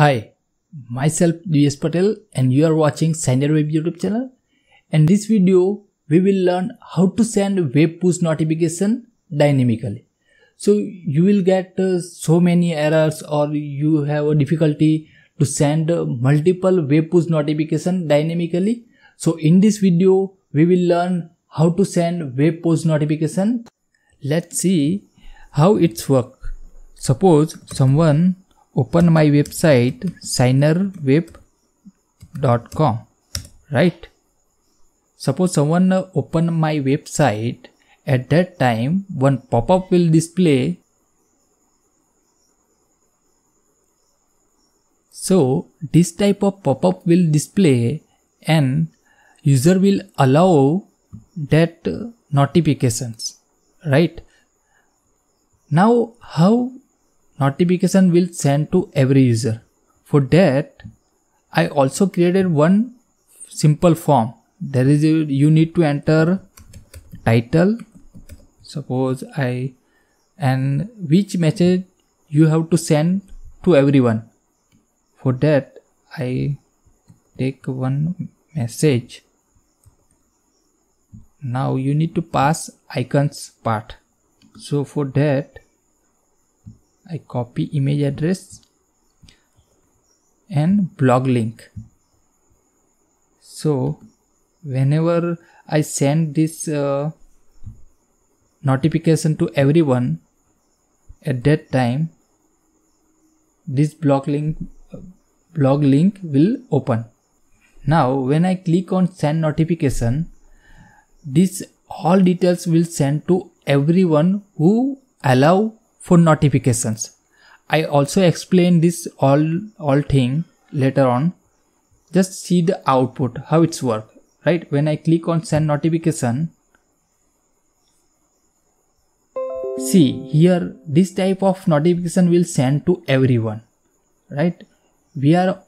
Hi, myself DS Patel and you are watching Shiner Web YouTube channel. In this video, we will learn how to send web push notification dynamically. So you will get uh, so many errors or you have a difficulty to send uh, multiple web push notification dynamically. So in this video, we will learn how to send web push notification. Let's see how it's work. Suppose someone open my website shinerweb.com right? Suppose someone open my website at that time one pop-up will display. So this type of pop-up will display and user will allow that notifications right? Now how notification will send to every user. For that, I also created one simple form. There is a, you need to enter title. Suppose I and which message you have to send to everyone. For that, I take one message. Now you need to pass icons part. So for that, I copy image address and blog link. So whenever I send this uh, notification to everyone at that time this blog link blog link will open. Now when I click on send notification this all details will send to everyone who allow for notifications. I also explain this all all thing later on. Just see the output, how it's work. Right? When I click on send notification, see here this type of notification will send to everyone. Right? We are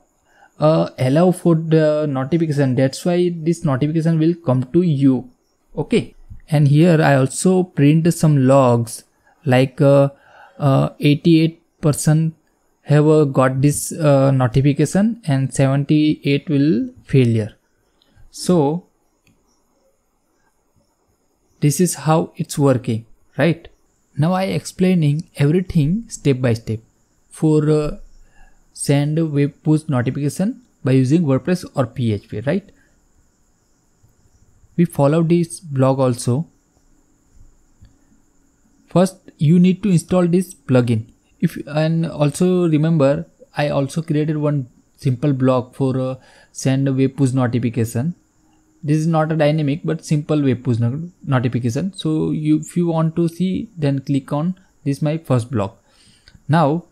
uh, allow for the notification. That's why this notification will come to you. Okay. And here I also print some logs like uh, 88% have uh, got this uh, notification and 78 will failure. So this is how it's working right? Now i explaining everything step by step. For uh, send web push notification by using wordpress or php right? We follow this blog also first you need to install this plugin. If and also remember i also created one simple block for uh, send web push notification. This is not a dynamic but simple web push notification. So you if you want to see then click on this my first block. Now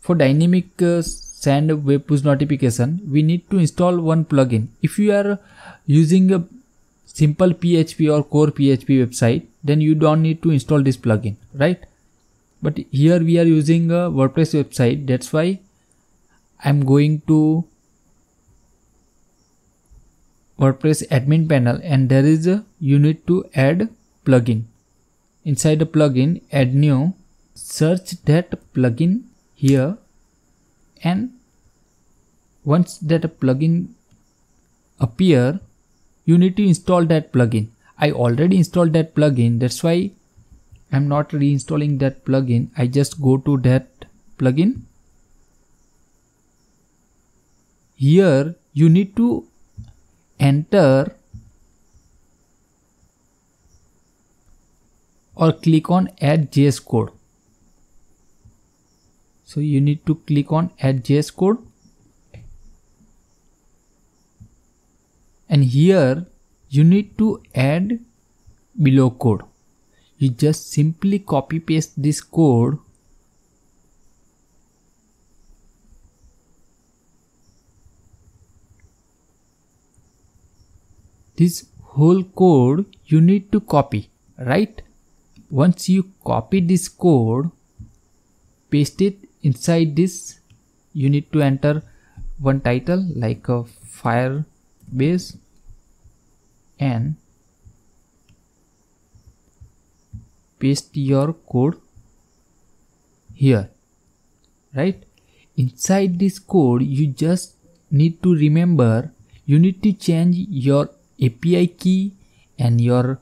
for dynamic uh, send web push notification we need to install one plugin. If you are using a simple php or core php website then you don't need to install this plugin right? But here we are using a wordpress website. That's why i'm going to wordpress admin panel and there is a you need to add plugin. Inside the plugin add new. Search that plugin here and once that plugin appear you need to install that plugin I already installed that plugin. That's why I'm not reinstalling that plugin. I just go to that plugin. Here you need to enter or click on add JS code. So you need to click on add JS code. And here you need to add below code. You just simply copy paste this code. This whole code you need to copy right? Once you copy this code paste it inside this you need to enter one title like a firebase and paste your code here right? Inside this code you just need to remember you need to change your API key and your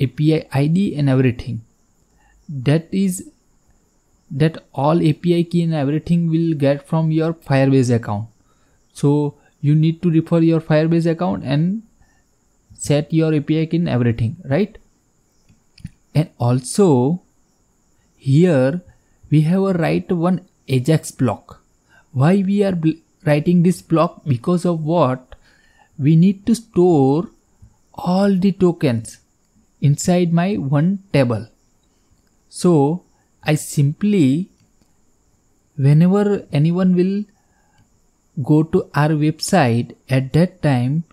API ID and everything. That is that all API key and everything will get from your Firebase account. So you need to refer your Firebase account and set your API and everything right? And also here we have a write one Ajax block. Why we are writing this block? Because of what? We need to store all the tokens inside my one table. So I simply whenever anyone will go to our website at that time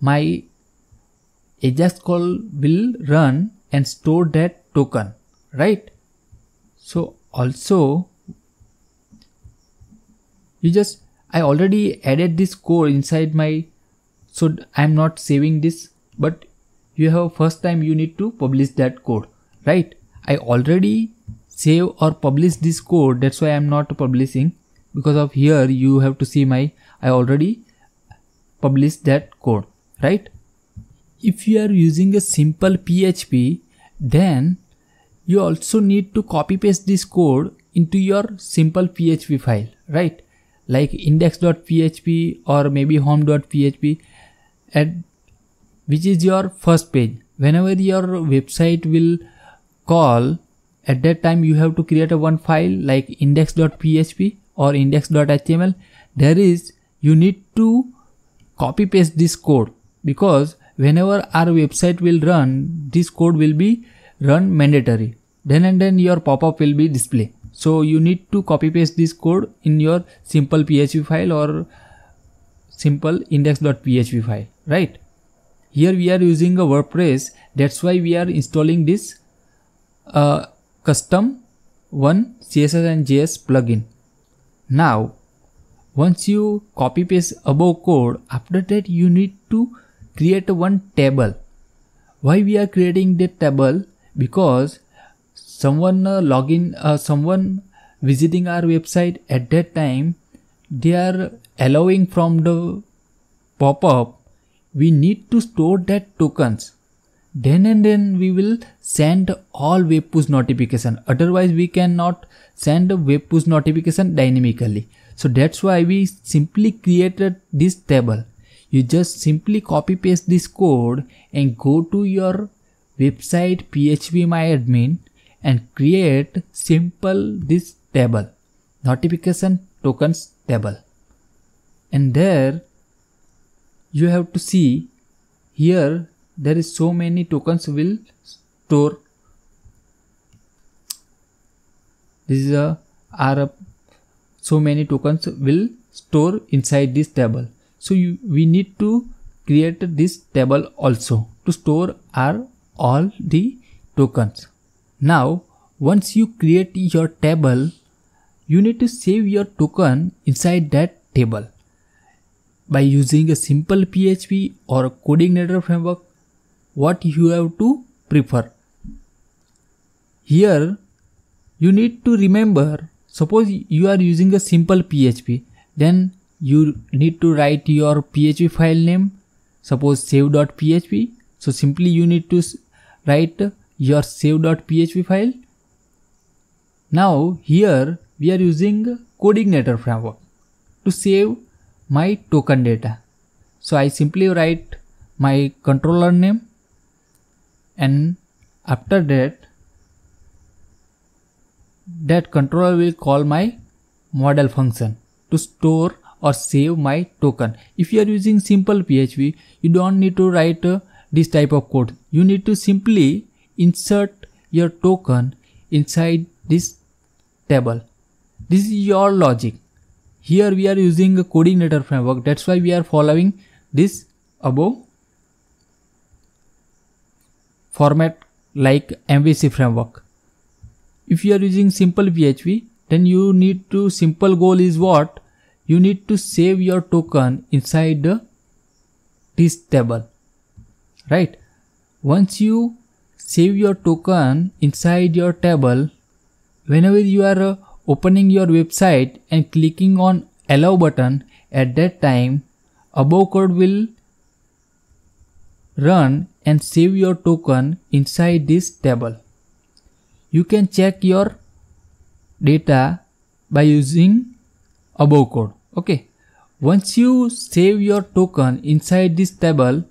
my Ajax call will run and store that token right? So also you just I already added this code inside my so I'm not saving this but you have first time you need to publish that code right? I already save or publish this code that's why I'm not publishing. Because of here you have to see my I already published that code right if you are using a simple PHP then you also need to copy paste this code into your simple PHP file right? Like index.php or maybe home.php at which is your first page. Whenever your website will call at that time you have to create a one file like index.php or index.html there is you need to copy paste this code because whenever our website will run this code will be run mandatory. Then and then your pop-up will be display. So you need to copy paste this code in your simple php file or simple index.php file right? Here we are using a wordpress. That's why we are installing this uh, custom one css and js plugin. Now once you copy paste above code after that you need to create one table. Why we are creating the table? Because someone uh, login uh, someone visiting our website at that time they are allowing from the pop-up we need to store that tokens. Then and then we will send all web push notification. Otherwise we cannot send a web push notification dynamically. So that's why we simply created this table you just simply copy paste this code and go to your website phpMyAdmin and create simple this table notification tokens table. And there you have to see here there is so many tokens will store. This is a are so many tokens will store inside this table so you, we need to create this table also to store our all the tokens now, once you create your table, you need to save your token inside that table. By using a simple PHP or a CodeIgniter framework, what you have to prefer. Here, you need to remember, suppose you are using a simple PHP, then you need to write your PHP file name, suppose save.php. So simply you need to write your save.php file. Now here we are using CodeIgniter framework to save my token data. So I simply write my controller name and after that that controller will call my model function to store or save my token. If you are using simple PHP, you don't need to write uh, this type of code. You need to simply insert your token inside this table. This is your logic. Here we are using a CodeIgniter framework. That's why we are following this above format like MVC framework. If you are using simple PHP, then you need to simple goal is what? You need to save your token inside this table, right? Once you save your token inside your table whenever you are uh, opening your website and clicking on allow button at that time above code will run and save your token inside this table. You can check your data by using above code. Okay. Once you save your token inside this table,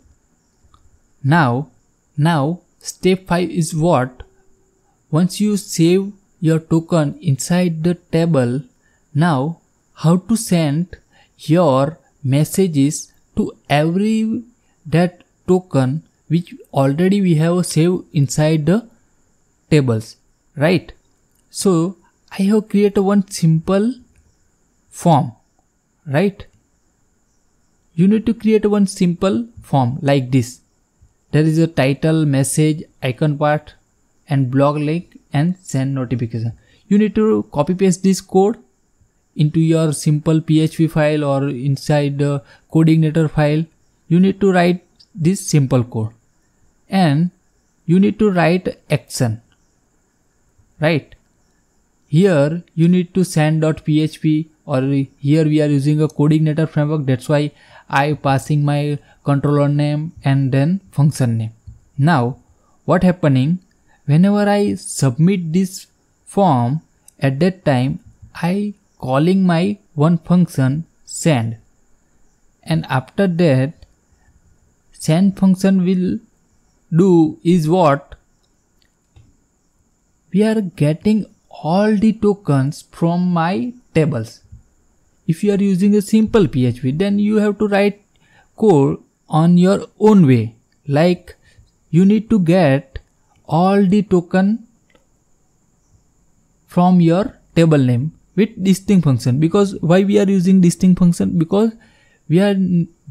now, now step 5 is what? Once you save your token inside the table, now how to send your messages to every that token which already we have saved inside the tables right so i have created one simple form right? You need to create one simple form like this. There is a title message icon part and blog link and send notification. You need to copy paste this code into your simple php file or inside the CodeIgniter file. You need to write this simple code. And you need to write action right? Here you need to send.php or here we are using a CodeIgniter framework. That's why i passing my controller name and then function name. Now what happening? Whenever i submit this form at that time i calling my one function send. And after that send function will do is what? We are getting all the tokens from my tables if you are using a simple php then you have to write code on your own way. Like you need to get all the token from your table name with distinct function. Because why we are using distinct function? Because we are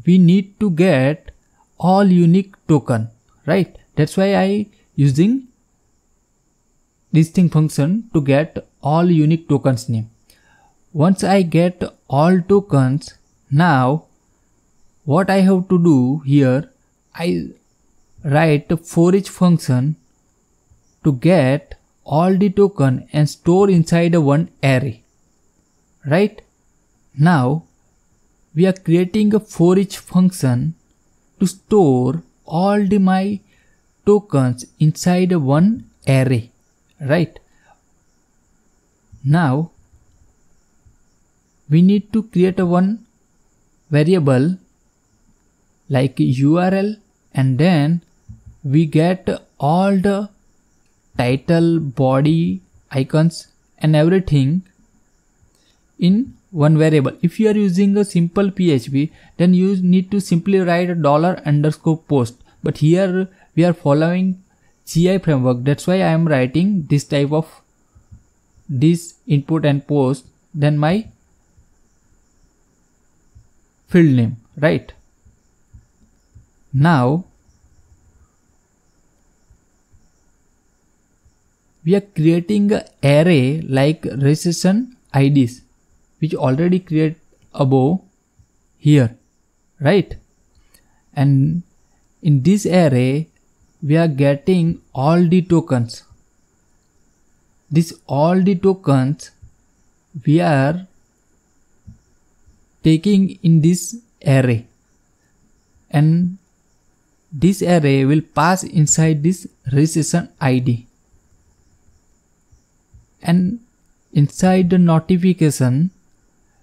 we need to get all unique token right? That's why i using distinct function to get all unique tokens name once i get all tokens now what i have to do here i write for each function to get all the token and store inside one array. Right? Now we are creating a for each function to store all the my tokens inside one array. Right? Now we need to create a one variable like url and then we get all the title body icons and everything in one variable. If you are using a simple PHP, then you need to simply write a dollar underscore post. But here we are following CI framework. That's why I am writing this type of this input and post. Then my field name, right? Now we are creating a array like registration IDs which already create above here right and in this array we are getting all the tokens this all the tokens we are taking in this array. And this array will pass inside this registration id and inside the notification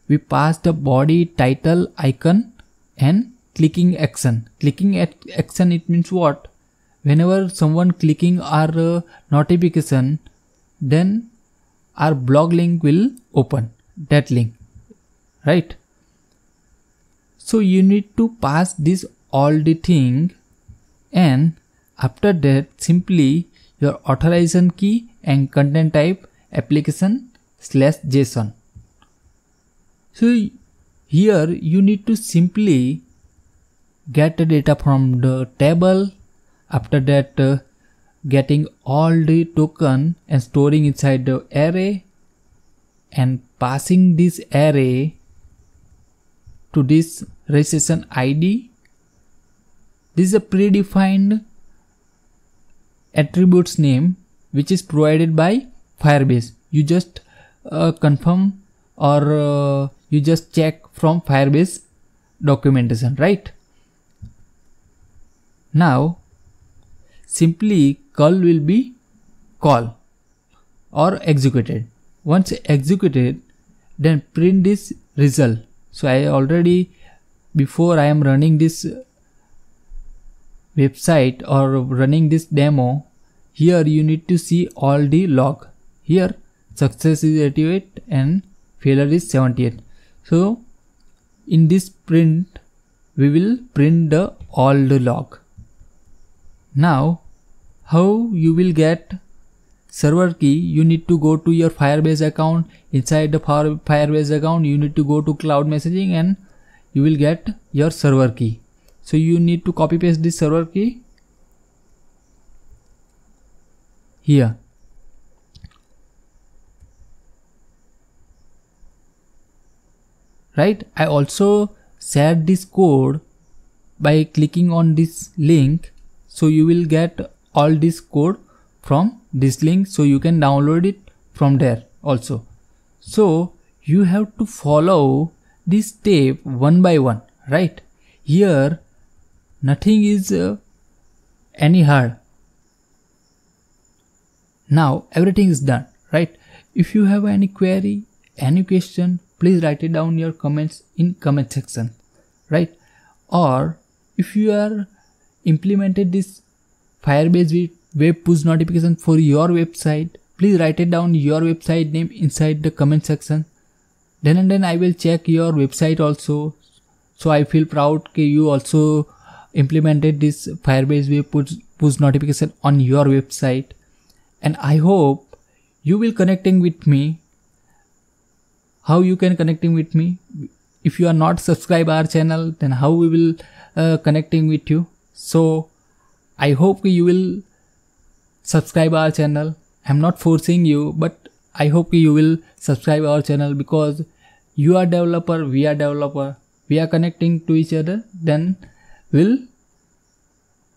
we pass the body title icon and clicking action. Clicking at action it means what? Whenever someone clicking our uh, notification then our blog link will open. That link. Right so you need to pass this all the thing and after that simply your authorization key and content type application slash json. So here you need to simply get the data from the table. After that uh, getting all the token and storing inside the array and passing this array to this registration id this is a predefined attributes name which is provided by firebase. You just uh, confirm or uh, you just check from firebase documentation right? Now simply curl will be call or executed. Once executed then print this result so i already before i am running this website or running this demo here you need to see all the log. Here success is 88 and failure is 78 so in this print we will print the all the log. Now how you will get server key you need to go to your firebase account. Inside the firebase account you need to go to cloud messaging and you will get your server key. So you need to copy paste this server key here. Right? I also shared this code by clicking on this link. So you will get all this code from this link so you can download it from there also. So you have to follow this step one by one right? Here nothing is uh, any hard. Now everything is done right? If you have any query any question please write it down your comments in comment section right? Or if you are implemented this firebase web push notification for your website. Please write it down your website name inside the comment section. Then and then i will check your website also. So i feel proud that you also implemented this firebase web push, push notification on your website. And i hope you will connecting with me. How you can connecting with me? If you are not subscribe our channel then how we will uh, connecting with you? So i hope you will subscribe our channel. I'm not forcing you but i hope you will subscribe our channel because you are developer we are developer. We are connecting to each other then we'll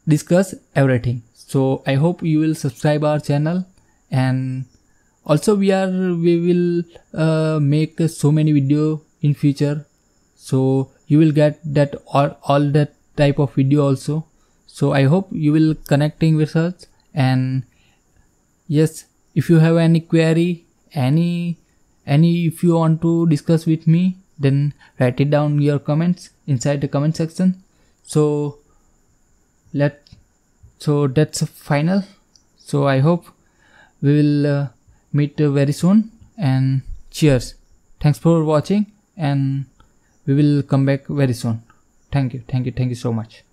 discuss everything. So i hope you will subscribe our channel and also we are we will uh, make so many video in future. So you will get that all, all that type of video also. So i hope you will connecting with us and yes if you have any query any any if you want to discuss with me then write it down your comments inside the comment section. So let so that's final. So i hope we will uh, meet very soon and cheers. Thanks for watching and we will come back very soon. Thank you thank you thank you so much